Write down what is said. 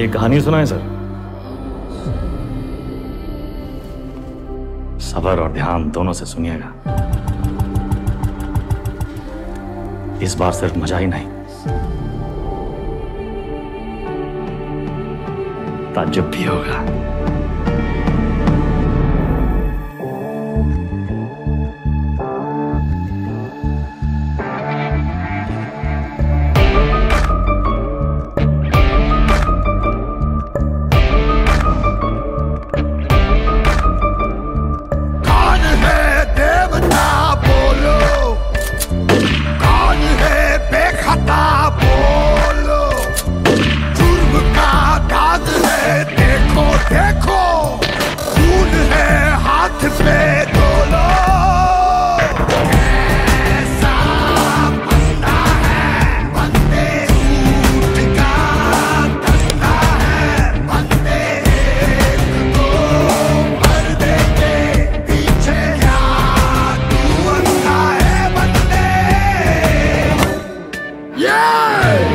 एक कहानी सुनाए, सर। सबर और ध्यान दोनों से सुनिएगा। इस बार सिर्फ़ मज़ा ही नहीं। ताज्जुब भी होगा। Hey!